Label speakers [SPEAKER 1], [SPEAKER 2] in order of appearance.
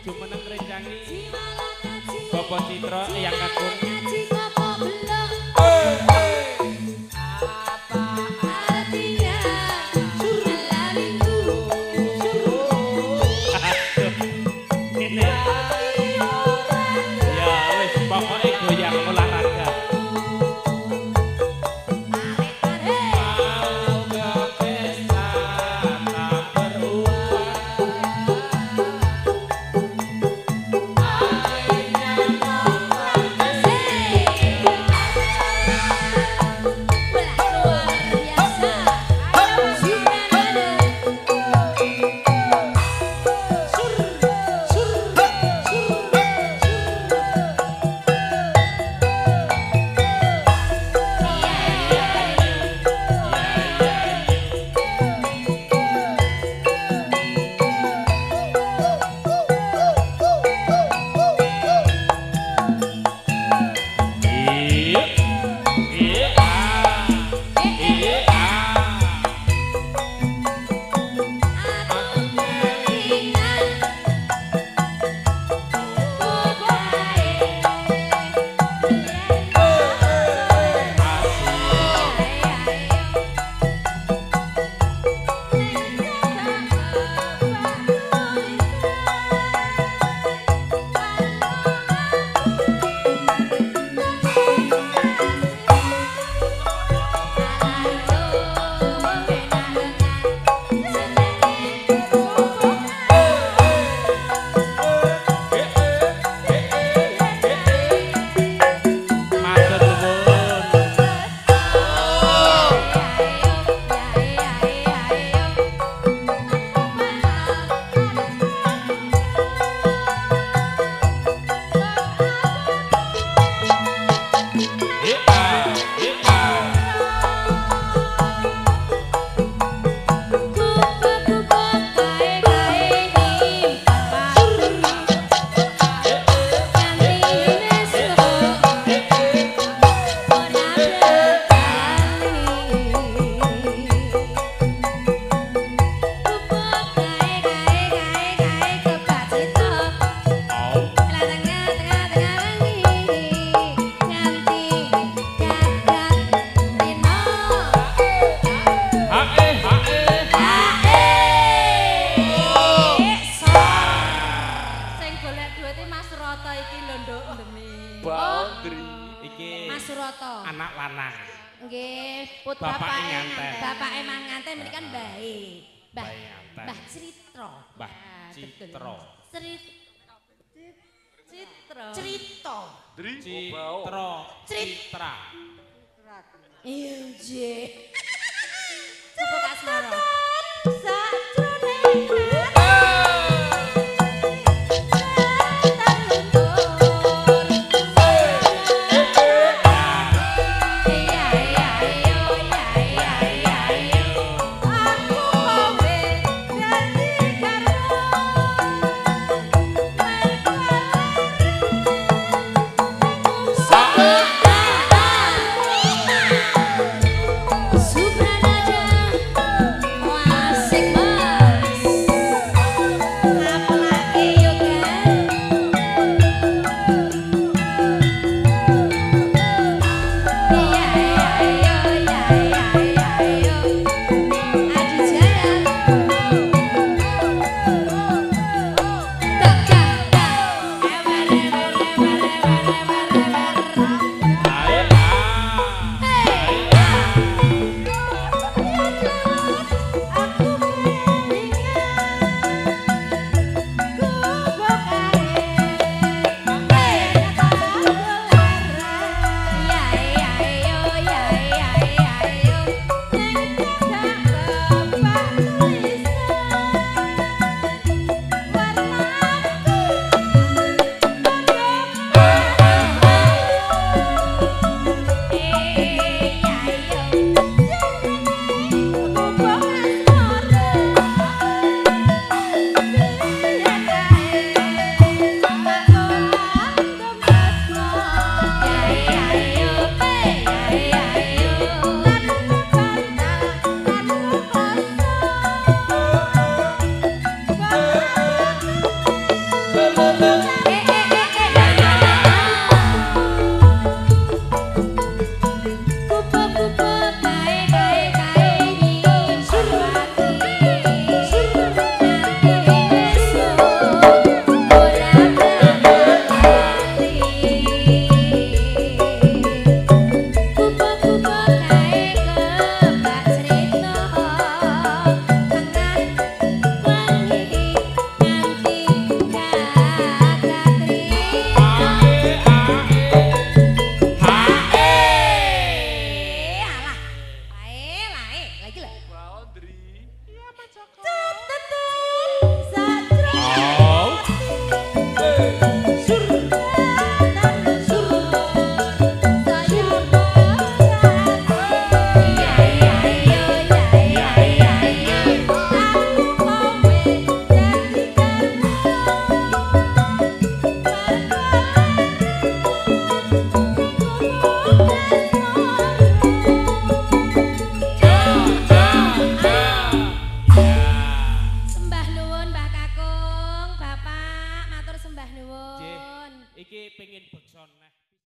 [SPEAKER 1] Jumeneng Rencangi Bapak Citra Eyang Kakung
[SPEAKER 2] Surata iki lho nduk ndemi.
[SPEAKER 1] Baudri iki
[SPEAKER 2] Mas Surata.
[SPEAKER 1] anak lanang.
[SPEAKER 2] Nggih, put
[SPEAKER 1] Bapake
[SPEAKER 2] bapake
[SPEAKER 1] nganten.
[SPEAKER 2] Bapake mang nganten mriki kan mbahe. Mbah
[SPEAKER 1] Mbahe nganten.
[SPEAKER 2] Mbah Citra.
[SPEAKER 1] Mbah
[SPEAKER 2] Nah,
[SPEAKER 1] Citra.
[SPEAKER 2] betul. Crit Citra.
[SPEAKER 3] Cerita.
[SPEAKER 1] Citra. Citra.
[SPEAKER 2] Iya, Nggih.